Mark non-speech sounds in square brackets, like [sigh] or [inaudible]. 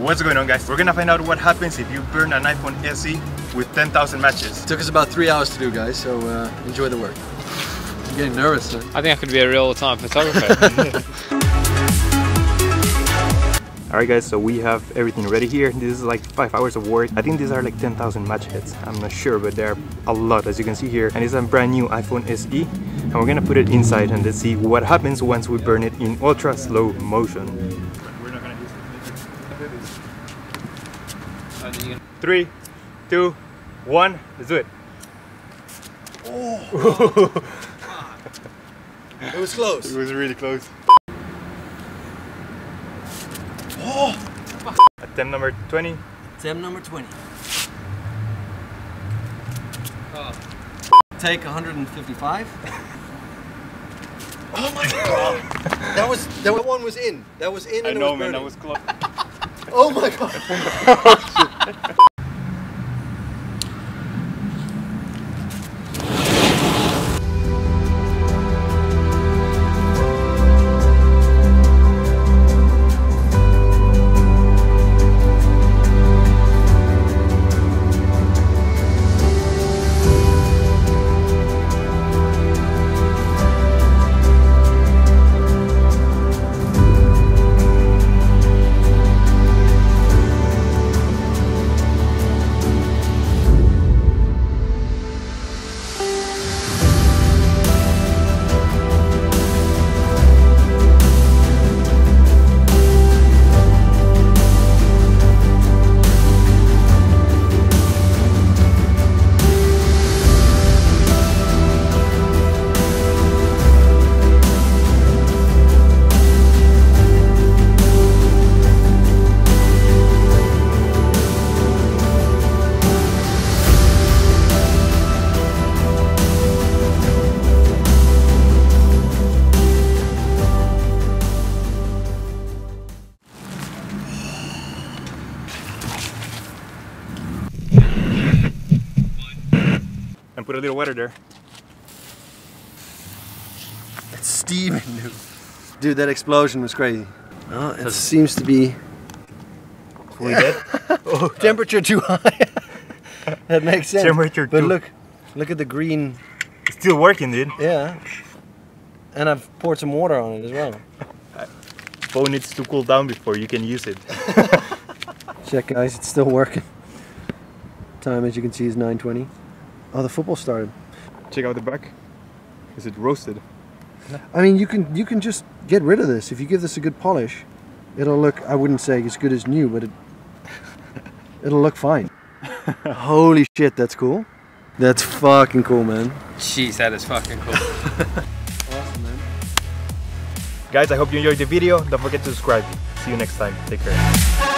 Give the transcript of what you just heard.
What's going on guys? We're gonna find out what happens if you burn an iPhone SE with 10,000 matches. It took us about three hours to do guys, so uh, enjoy the work. I'm getting nervous man. I think I could be a real-time photographer. [laughs] [laughs] Alright guys, so we have everything ready here. This is like 5 hours of work. I think these are like 10,000 match heads. I'm not sure, but there are a lot as you can see here. And it's a brand new iPhone SE. And we're gonna put it inside and let's see what happens once we burn it in ultra slow motion. Three, two, one, let's do it. Oh! [laughs] It was close. It was really close. Oh! Attempt number 20. Attempt number 20. Take 155. [laughs] oh my god! That was that one was in. That was in. I know it was man, that was close. Oh my god! [laughs] And put a little water there. It's steaming, dude. Dude, that explosion was crazy. Oh, it seems to be We did? [laughs] Oh, temperature too high. [laughs] that makes sense. Temperature but too- look, look at the green. It's still working dude. Yeah. And I've poured some water on it as well. [laughs] Phone needs to cool down before you can use it. Check guys, it's still working. Time as you can see is 9.20. Oh, the football started. Check out the back. Is it roasted? I mean, you can you can just get rid of this. If you give this a good polish, it'll look, I wouldn't say as good as new, but it, [laughs] it'll look fine. [laughs] Holy shit, that's cool. That's fucking cool, man. Jeez, that is fucking cool. [laughs] Awesome, man. Guys, I hope you enjoyed the video. Don't forget to subscribe. See you next time. Take care.